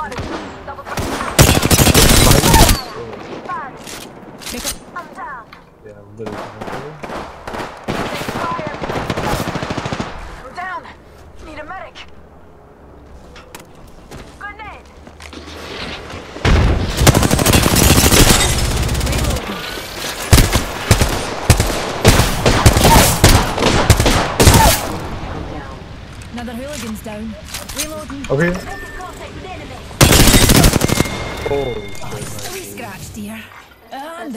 Yeah, literally. I'm down. Need a medic. Grenade. Another hooligan's down. Reloading. Okay. Holy shit. We scratched here. And